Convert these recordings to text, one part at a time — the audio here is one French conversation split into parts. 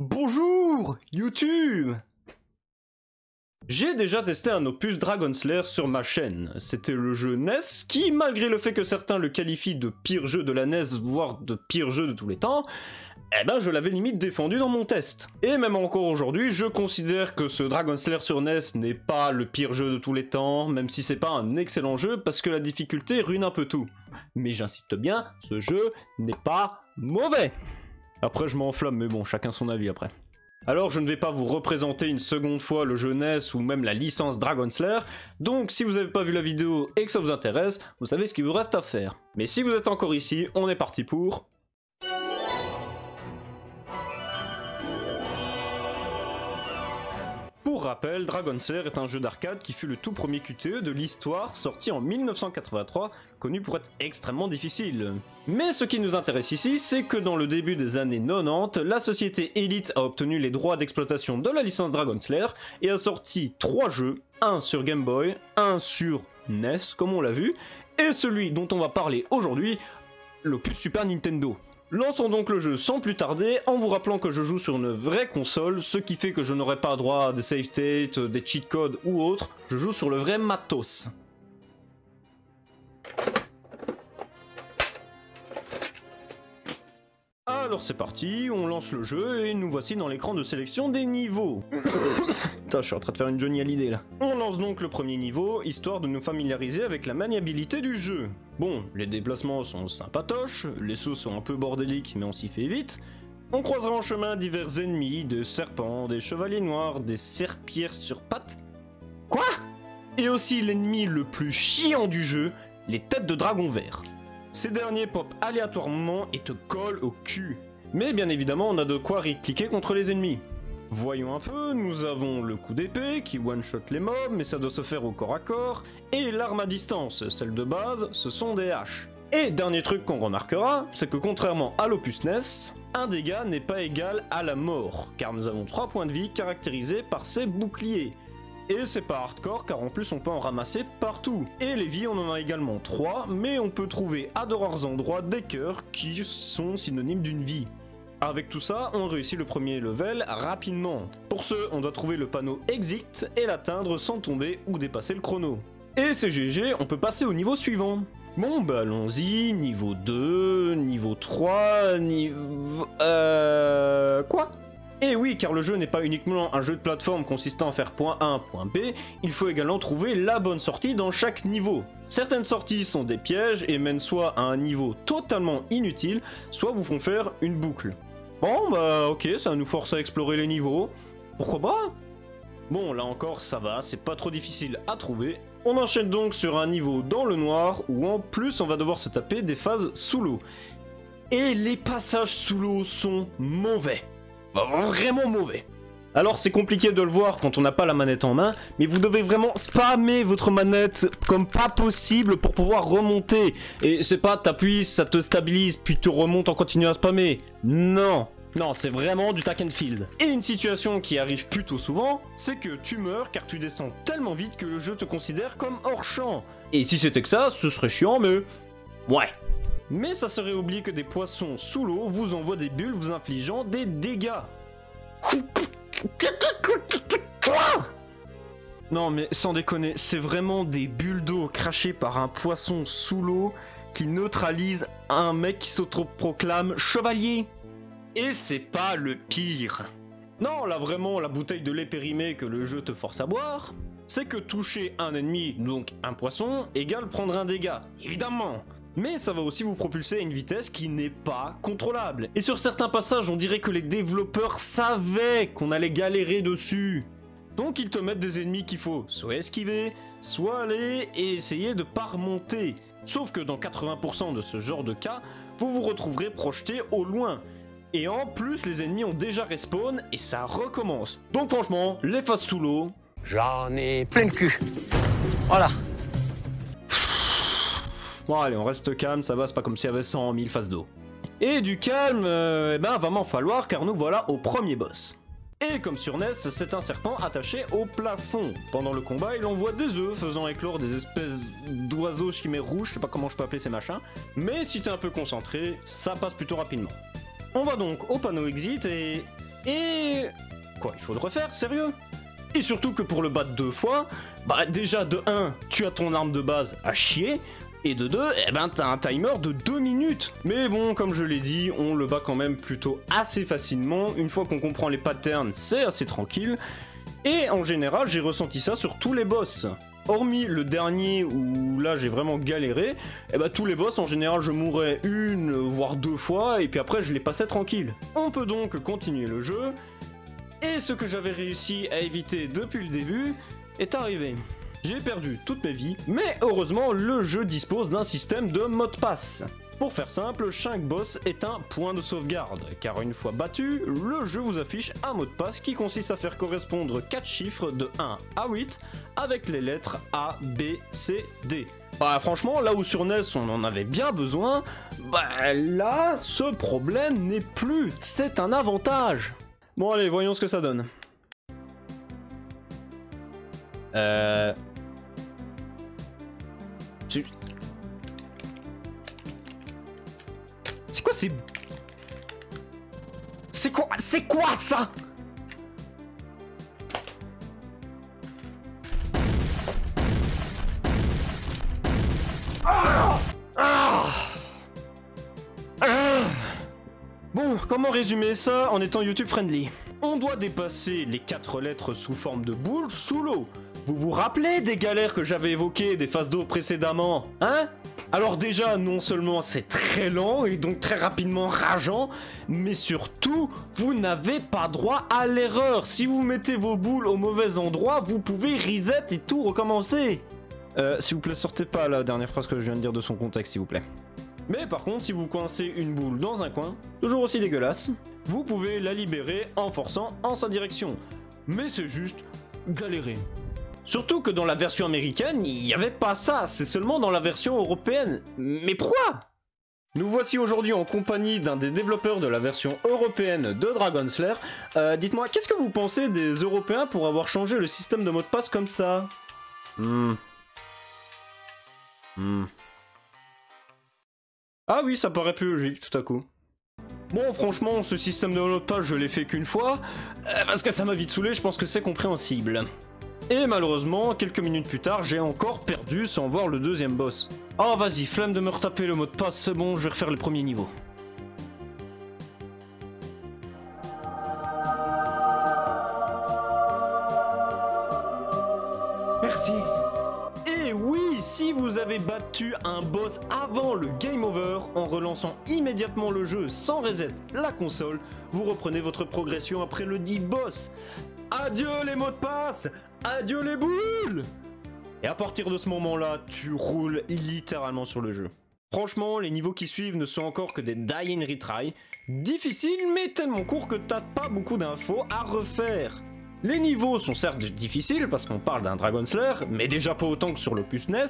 Bonjour YouTube J'ai déjà testé un opus Dragon Slayer sur ma chaîne. C'était le jeu NES qui, malgré le fait que certains le qualifient de pire jeu de la NES, voire de pire jeu de tous les temps, eh ben je l'avais limite défendu dans mon test. Et même encore aujourd'hui, je considère que ce Dragon Slayer sur NES n'est pas le pire jeu de tous les temps, même si c'est pas un excellent jeu parce que la difficulté ruine un peu tout. Mais j'insiste bien, ce jeu n'est pas mauvais après, je m'enflamme, mais bon, chacun son avis après. Alors, je ne vais pas vous représenter une seconde fois le jeu NES ou même la licence Dragon Slayer, donc si vous n'avez pas vu la vidéo et que ça vous intéresse, vous savez ce qu'il vous reste à faire. Mais si vous êtes encore ici, on est parti pour... rappel, Dragon Slayer est un jeu d'arcade qui fut le tout premier QTE de l'histoire, sorti en 1983, connu pour être extrêmement difficile. Mais ce qui nous intéresse ici, c'est que dans le début des années 90, la société Elite a obtenu les droits d'exploitation de la licence Dragon Slayer et a sorti trois jeux, un sur Game Boy, un sur NES, comme on l'a vu, et celui dont on va parler aujourd'hui, l'opus Super Nintendo. Lançons donc le jeu sans plus tarder en vous rappelant que je joue sur une vraie console, ce qui fait que je n'aurai pas droit à des save des cheat codes ou autres, je joue sur le vrai matos. Alors c'est parti, on lance le jeu et nous voici dans l'écran de sélection des niveaux. Putain, je suis en train de faire une Johnny Hallyday là. On lance donc le premier niveau, histoire de nous familiariser avec la maniabilité du jeu. Bon, les déplacements sont sympatoches, les sauts sont un peu bordéliques mais on s'y fait vite. On croisera en chemin divers ennemis, des serpents, des chevaliers noirs, des serpillères sur pattes. Quoi? Et aussi l'ennemi le plus chiant du jeu, les têtes de dragon vert. Ces derniers pop aléatoirement et te collent au cul. Mais bien évidemment, on a de quoi répliquer contre les ennemis. Voyons un peu, nous avons le coup d'épée qui one-shot les mobs, mais ça doit se faire au corps à corps, et l'arme à distance, celle de base, ce sont des haches. Et dernier truc qu'on remarquera, c'est que contrairement à l'Opus NES, un dégât n'est pas égal à la mort, car nous avons 3 points de vie caractérisés par ces boucliers. Et c'est pas hardcore car en plus on peut en ramasser partout. Et les vies on en a également 3, mais on peut trouver à de endroits des cœurs qui sont synonymes d'une vie. Avec tout ça, on réussit le premier level rapidement. Pour ce, on doit trouver le panneau Exit et l'atteindre sans tomber ou dépasser le chrono. Et c'est GG, on peut passer au niveau suivant. Bon bah allons-y, niveau 2, niveau 3, niveau... Euh... Quoi? Et oui, car le jeu n'est pas uniquement un jeu de plateforme consistant à faire point A, point B, il faut également trouver la bonne sortie dans chaque niveau. Certaines sorties sont des pièges et mènent soit à un niveau totalement inutile, soit vous font faire une boucle. Bon bah ok, ça nous force à explorer les niveaux. Pourquoi pas? Bon là encore ça va, c'est pas trop difficile à trouver. On enchaîne donc sur un niveau dans le noir où en plus on va devoir se taper des phases sous l'eau. Et les passages sous l'eau sont mauvais. Vraiment mauvais. Alors c'est compliqué de le voir quand on n'a pas la manette en main, mais vous devez vraiment spammer votre manette comme pas possible pour pouvoir remonter. Et c'est pas t'appuies, ça te stabilise, puis tu remontes en continuant à spammer. Non. Non, c'est vraiment du tack and field. Et une situation qui arrive plutôt souvent, c'est que tu meurs car tu descends tellement vite que le jeu te considère comme hors champ. Et si c'était que ça, ce serait chiant, mais... Ouais. Mais ça serait oublier que des poissons sous l'eau vous envoient des bulles vous infligeant des dégâts. Non mais sans déconner, c'est vraiment des bulles d'eau crachées par un poisson sous l'eau qui neutralise un mec qui s'autoproclame chevalier. Et c'est pas le pire. Non, là vraiment, la bouteille de lait périmé que le jeu te force à boire, c'est que toucher un ennemi, donc un poisson, égale prendre un dégât. Évidemment mais ça va aussi vous propulser à une vitesse qui n'est pas contrôlable. Et sur certains passages, on dirait que les développeurs savaient qu'on allait galérer dessus. Donc ils te mettent des ennemis qu'il faut soit esquiver, soit aller et essayer de pas remonter. Sauf que dans 80% de ce genre de cas, vous vous retrouverez projeté au loin. Et en plus, les ennemis ont déjà respawn et ça recommence. Donc franchement, les phases sous l'eau... J'en ai plein de cul. Voilà. Bon allez, on reste calme, ça va, c'est pas comme s'il y avait 100 000 faces d'eau. Et du calme, euh, eh ben va m'en falloir car nous voilà au premier boss. Et comme sur NES, c'est un serpent attaché au plafond. Pendant le combat, il envoie des œufs faisant éclore des espèces d'oiseaux chimères rouges, je sais pas comment je peux appeler ces machins. Mais si t'es un peu concentré, ça passe plutôt rapidement. On va donc au panneau exit et... Et quoi, il faut le refaire, sérieux? Et surtout que pour le battre deux fois, bah déjà de 1, tu as ton arme de base à chier, et de 2, eh ben t'as un timer de 2 minutes. Mais bon, comme je l'ai dit, on le bat quand même plutôt assez facilement. Une fois qu'on comprend les patterns, c'est assez tranquille. Et en général, j'ai ressenti ça sur tous les boss. Hormis le dernier où là j'ai vraiment galéré, et eh bah tous les boss en général je mourrais une voire deux fois et puis après je les passais tranquille. On peut donc continuer le jeu et ce que j'avais réussi à éviter depuis le début est arrivé. J'ai perdu toutes mes vies, mais heureusement le jeu dispose d'un système de mot de passe. Pour faire simple, chaque boss est un point de sauvegarde, car une fois battu, le jeu vous affiche un mot de passe qui consiste à faire correspondre 4 chiffres de 1 à 8 avec les lettres A, B, C, D. Bah franchement, là où sur NES on en avait bien besoin, bah là, ce problème n'est plus, c'est un avantage. Bon allez, voyons ce que ça donne. Euh... C'est quoi ces... C'est quoi C'est quoi ça? Bon, comment résumer ça en étant YouTube friendly? On doit dépasser les quatre lettres sous forme de boule sous l'eau. Vous vous rappelez des galères que j'avais évoquées des phases d'eau précédemment Hein? Alors déjà, non seulement c'est très lent et donc très rapidement rageant, mais surtout, vous n'avez pas droit à l'erreur. Si vous mettez vos boules au mauvais endroit, vous pouvez reset et tout recommencer. Euh, s'il vous plaît, sortez pas la dernière phrase que je viens de dire de son contexte, s'il vous plaît. Mais par contre, si vous coincez une boule dans un coin, toujours aussi dégueulasse, vous pouvez la libérer en forçant en sa direction. Mais c'est juste galérer. Surtout que dans la version américaine, il n'y avait pas ça, c'est seulement dans la version européenne. Mais pourquoi? Nous voici aujourd'hui en compagnie d'un des développeurs de la version européenne de Dragon Slayer. Euh, dites-moi, qu'est-ce que vous pensez des Européens pour avoir changé le système de mot de passe comme ça? Hmm. Hmm. Ah oui, ça paraît plus logique tout à coup. Bon, franchement, ce système de mot de passe, je l'ai fait qu'une fois, euh, parce que ça m'a vite saoulé, je pense que c'est compréhensible. Et malheureusement, quelques minutes plus tard, j'ai encore perdu sans voir le deuxième boss. Oh vas-y, flemme de me retaper le mot de passe, c'est bon, je vais refaire les premiers niveaux. Merci. Et oui, si vous avez battu un boss avant le game over, en relançant immédiatement le jeu sans reset la console, vous reprenez votre progression après le dit boss. Adieu les mots de passe Adieu les boules Et à partir de ce moment-là, tu roules littéralement sur le jeu. Franchement, les niveaux qui suivent ne sont encore que des die and retry, difficiles mais tellement courts que t'as pas beaucoup d'infos à refaire. Les niveaux sont certes difficiles parce qu'on parle d'un Dragon Slayer, mais déjà pas autant que sur l'Opus NES,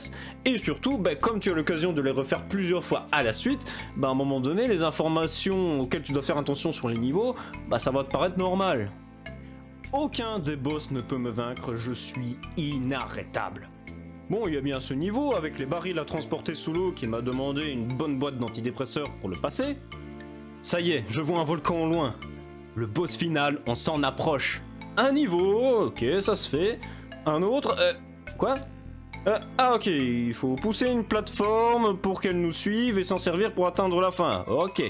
et surtout, bah, comme tu as l'occasion de les refaire plusieurs fois à la suite, bah, à un moment donné, les informations auxquelles tu dois faire attention sur les niveaux, bah, ça va te paraître normal. Aucun des boss ne peut me vaincre, je suis inarrêtable. Bon, il y a bien ce niveau, avec les barils à transporter sous l'eau qui m'a demandé une bonne boîte d'antidépresseurs pour le passer. Ça y est, je vois un volcan au loin. Le boss final, on s'en approche. Un niveau, ok, ça se fait. Un autre, euh, quoi? Euh, Ah ok, il faut pousser une plateforme pour qu'elle nous suive et s'en servir pour atteindre la fin. Ok.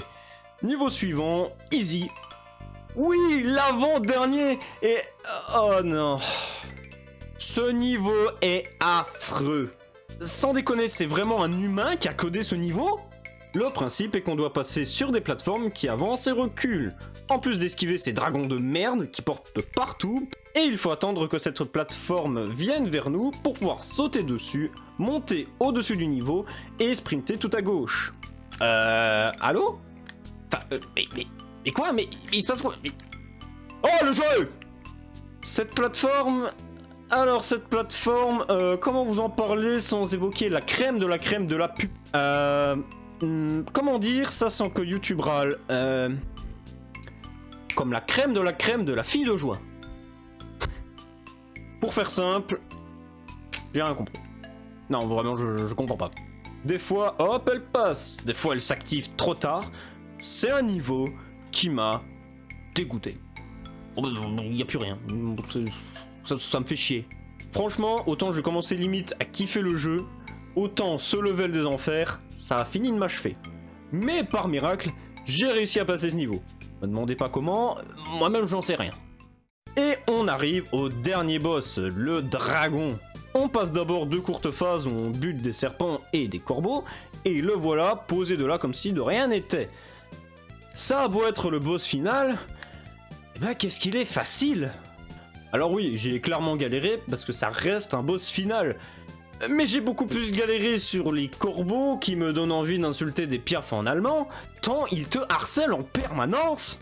Niveau suivant, easy, oui, l'avant-dernier Et... Oh non. Ce niveau est affreux. Sans déconner, c'est vraiment un humain qui a codé ce niveau Le principe est qu'on doit passer sur des plateformes qui avancent et reculent. En plus d'esquiver ces dragons de merde qui portent partout, et il faut attendre que cette plateforme vienne vers nous pour pouvoir sauter dessus, monter au-dessus du niveau et sprinter tout à gauche. Euh... Allô? Euh, quoi mais, il se passe quoi Oh, le jeu Cette plateforme... Alors, cette plateforme, euh, comment vous en parler sans évoquer la crème de la crème de la pub Euh... Hmm, comment dire ça sans que YouTube râle euh, Comme la crème de la crème de la fille de joie. Pour faire simple, j'ai rien compris. Non, vraiment, je, je comprends pas. Des fois, hop, elle passe. Des fois, elle s'active trop tard. C'est un niveau qui m'a dégoûté. il n'y a plus rien. Ça, me fait chier. Franchement, autant je commençais limite à kiffer le jeu, autant ce level des enfers, ça a fini de m'achever. Mais par miracle, j'ai réussi à passer ce niveau. Me demandez pas comment, moi-même j'en sais rien. Et on arrive au dernier boss, le dragon. On passe d'abord deux courtes phases où on bute des serpents et des corbeaux, et le voilà posé de là comme si de rien n'était. Ça a beau être le boss final, eh ben qu'est-ce qu'il est facile Alors oui, j'ai clairement galéré parce que ça reste un boss final, mais j'ai beaucoup plus galéré sur les corbeaux qui me donnent envie d'insulter des pierres en allemand, tant ils te harcèlent en permanence.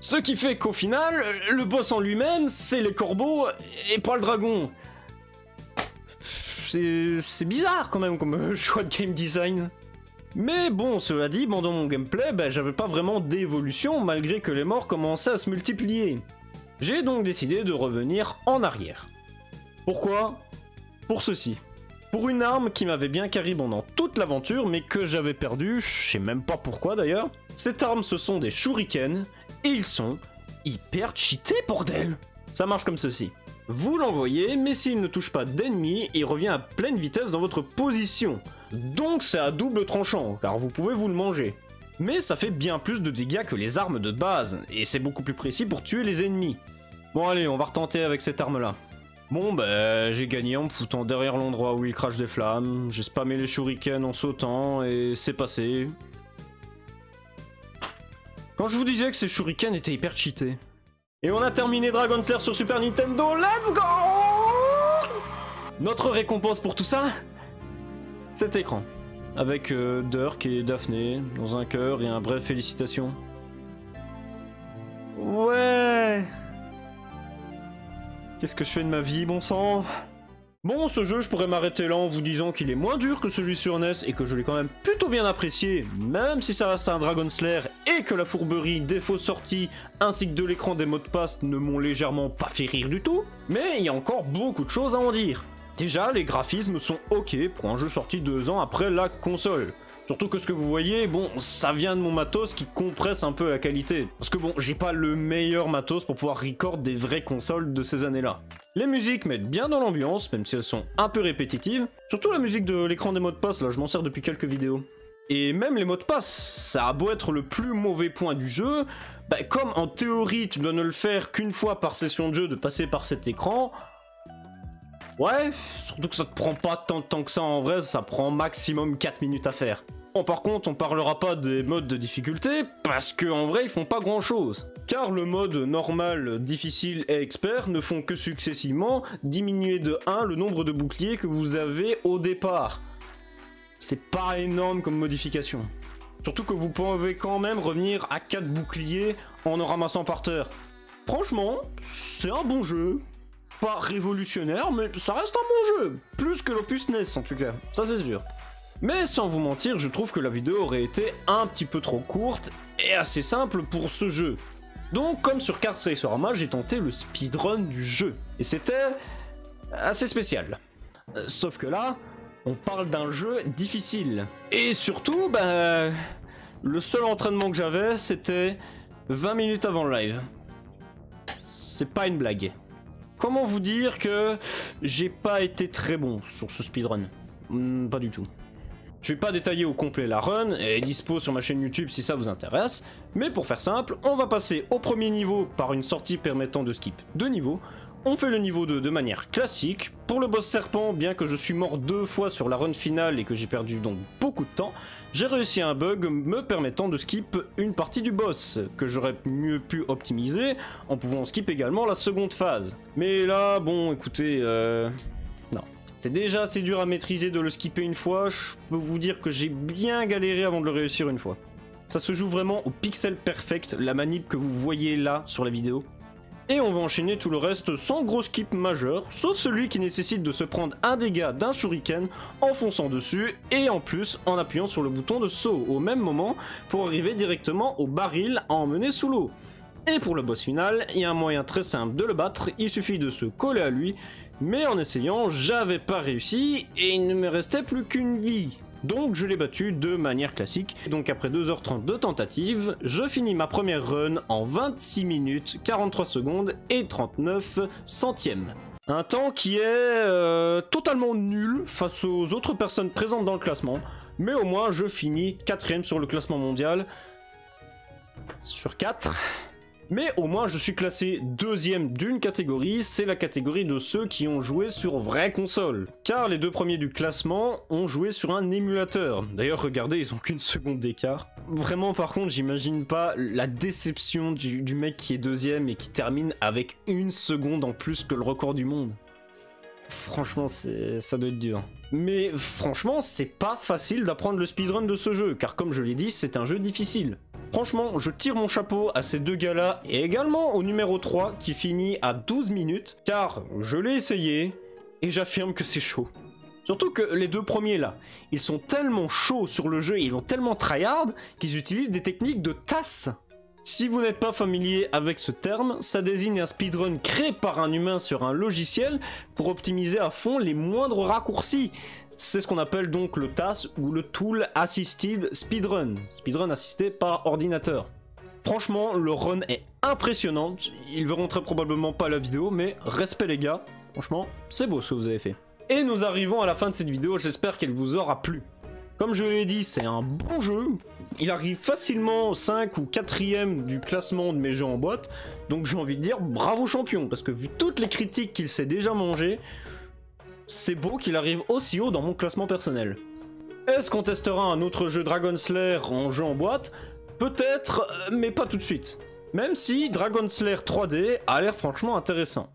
Ce qui fait qu'au final, le boss en lui-même, c'est les corbeaux et pas le dragon. C'est bizarre quand même comme choix de game design. Mais bon, cela dit, dans mon gameplay, ben, j'avais pas vraiment d'évolution malgré que les morts commençaient à se multiplier. J'ai donc décidé de revenir en arrière. Pourquoi? Pour ceci. Pour une arme qui m'avait bien carré pendant toute l'aventure, mais que j'avais perdu, je sais même pas pourquoi d'ailleurs. Cette arme, ce sont des shurikens, et ils sont hyper cheatés, bordel Ça marche comme ceci. Vous l'envoyez, mais s'il ne touche pas d'ennemis, il revient à pleine vitesse dans votre position. Donc c'est à double tranchant, car vous pouvez vous le manger. Mais ça fait bien plus de dégâts que les armes de base, et c'est beaucoup plus précis pour tuer les ennemis. Bon allez, on va retenter avec cette arme-là. Bon bah j'ai gagné en me foutant derrière l'endroit où il crache des flammes, j'ai spammé les shurikens en sautant, et c'est passé. Quand je vous disais que ces shurikens étaient hyper cheatés. Et on a terminé Dragon Slayer sur Super Nintendo, let's go Notre récompense pour tout ça Cet écran. Avec euh, Dirk et Daphné dans un cœur et un bref félicitations. Ouais Qu'est-ce que je fais de ma vie, bon sang? Bon, ce jeu, je pourrais m'arrêter là en vous disant qu'il est moins dur que celui sur NES et que je l'ai quand même plutôt bien apprécié, même si ça reste un Dragon Slayer et que la fourberie des fausses sorties ainsi que de l'écran des mots de passe ne m'ont légèrement pas fait rire du tout, mais il y a encore beaucoup de choses à en dire. Déjà, les graphismes sont ok pour un jeu sorti deux ans après la console. Surtout que ce que vous voyez, bon, ça vient de mon matos qui compresse un peu la qualité. Parce que bon, j'ai pas le meilleur matos pour pouvoir record des vraies consoles de ces années-là. Les musiques mettent bien dans l'ambiance, même si elles sont un peu répétitives. Surtout la musique de l'écran des mots de passe, là, je m'en sers depuis quelques vidéos. Et même les mots de passe, ça a beau être le plus mauvais point du jeu, bah, comme en théorie tu dois ne le faire qu'une fois par session de jeu de passer par cet écran, Ouais, surtout que ça te prend pas tant de temps que ça en vrai, ça prend maximum 4 minutes à faire. Bon, par contre, on parlera pas des modes de difficulté, parce que en vrai, ils font pas grand chose. Car le mode normal, difficile et expert ne font que successivement diminuer de 1 le nombre de boucliers que vous avez au départ. C'est pas énorme comme modification. Surtout que vous pouvez quand même revenir à 4 boucliers en en ramassant par terre. Franchement, c'est un bon jeu, pas révolutionnaire, mais ça reste un bon jeu. Plus que l'Opus NES en tout cas, ça c'est sûr. Mais sans vous mentir, je trouve que la vidéo aurait été un petit peu trop courte et assez simple pour ce jeu. Donc comme sur Card Racerama, j'ai tenté le speedrun du jeu. Et c'était assez spécial. Euh, sauf que là, on parle d'un jeu difficile. Et surtout, bah, le seul entraînement que j'avais, c'était 20 minutes avant live. C'est pas une blague. Comment vous dire que j'ai pas été très bon sur ce speedrun? Hmm, Pas du tout. Je vais pas détailler au complet la run, elle est dispo sur ma chaîne YouTube si ça vous intéresse, mais pour faire simple, on va passer au premier niveau par une sortie permettant de skip deux niveaux, on fait le niveau 2 de manière classique. Pour le boss serpent, bien que je suis mort deux fois sur la run finale et que j'ai perdu donc beaucoup de temps, j'ai réussi un bug me permettant de skip une partie du boss, que j'aurais mieux pu optimiser en pouvant skip également la seconde phase. Mais là, bon, écoutez, euh... Non. C'est déjà assez dur à maîtriser de le skipper une fois, je peux vous dire que j'ai bien galéré avant de le réussir une fois. Ça se joue vraiment au pixel perfect, la manip que vous voyez là sur la vidéo. Et on va enchaîner tout le reste sans gros skip majeur, sauf celui qui nécessite de se prendre un dégât d'un shuriken en fonçant dessus et en plus en appuyant sur le bouton de saut au même moment pour arriver directement au baril à emmener sous l'eau. Et pour le boss final, il y a un moyen très simple de le battre, il suffit de se coller à lui, mais en essayant, j'avais pas réussi et il ne me restait plus qu'une vie. Donc je l'ai battu de manière classique. Donc après 2h30 de tentative, je finis ma première run en 26 minutes, 43 secondes et 39 centièmes. Un temps qui est euh, totalement nul face aux autres personnes présentes dans le classement, mais au moins je finis quatrième sur le classement mondial sur 4. Mais au moins je suis classé deuxième d'une catégorie, c'est la catégorie de ceux qui ont joué sur vraie console. Car les deux premiers du classement ont joué sur un émulateur. D'ailleurs regardez, ils ont qu'une seconde d'écart. Vraiment par contre j'imagine pas la déception du, du mec qui est deuxième et qui termine avec une seconde en plus que le record du monde. Franchement, ça doit être dur. Mais franchement, c'est pas facile d'apprendre le speedrun de ce jeu, car comme je l'ai dit, c'est un jeu difficile. Franchement, je tire mon chapeau à ces deux gars-là, et également au numéro 3, qui finit à 12 minutes, car je l'ai essayé, et j'affirme que c'est chaud. Surtout que les deux premiers là, ils sont tellement chauds sur le jeu, et ils ont tellement tryhard, qu'ils utilisent des techniques de tasse. Si vous n'êtes pas familier avec ce terme, ça désigne un speedrun créé par un humain sur un logiciel pour optimiser à fond les moindres raccourcis. C'est ce qu'on appelle donc le TAS ou le Tool Assisted Speedrun. Speedrun assisté par ordinateur. Franchement, le run est impressionnant. Ils verront très probablement pas la vidéo, mais respect les gars. Franchement, c'est beau ce que vous avez fait. Et nous arrivons à la fin de cette vidéo, j'espère qu'elle vous aura plu. Comme je l'ai dit, c'est un bon jeu. Il arrive facilement 5 ou 4ème du classement de mes jeux en boîte. Donc j'ai envie de dire bravo champion. Parce que vu toutes les critiques qu'il s'est déjà mangé, c'est beau qu'il arrive aussi haut dans mon classement personnel. Est-ce qu'on testera un autre jeu Dragon Slayer en jeu en boîte? Peut-être, mais pas tout de suite. Même si Dragon Slayer 3D a l'air franchement intéressant.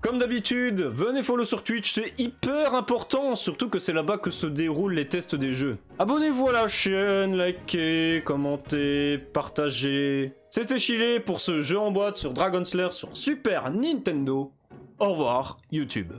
Comme d'habitude, venez follow sur Twitch, c'est hyper important, surtout que c'est là-bas que se déroulent les tests des jeux. Abonnez-vous à la chaîne, likez, commentez, partagez. C'était Chilé pour ce jeu en boîte sur Dragon Slayer sur Super Nintendo. Au revoir, YouTube.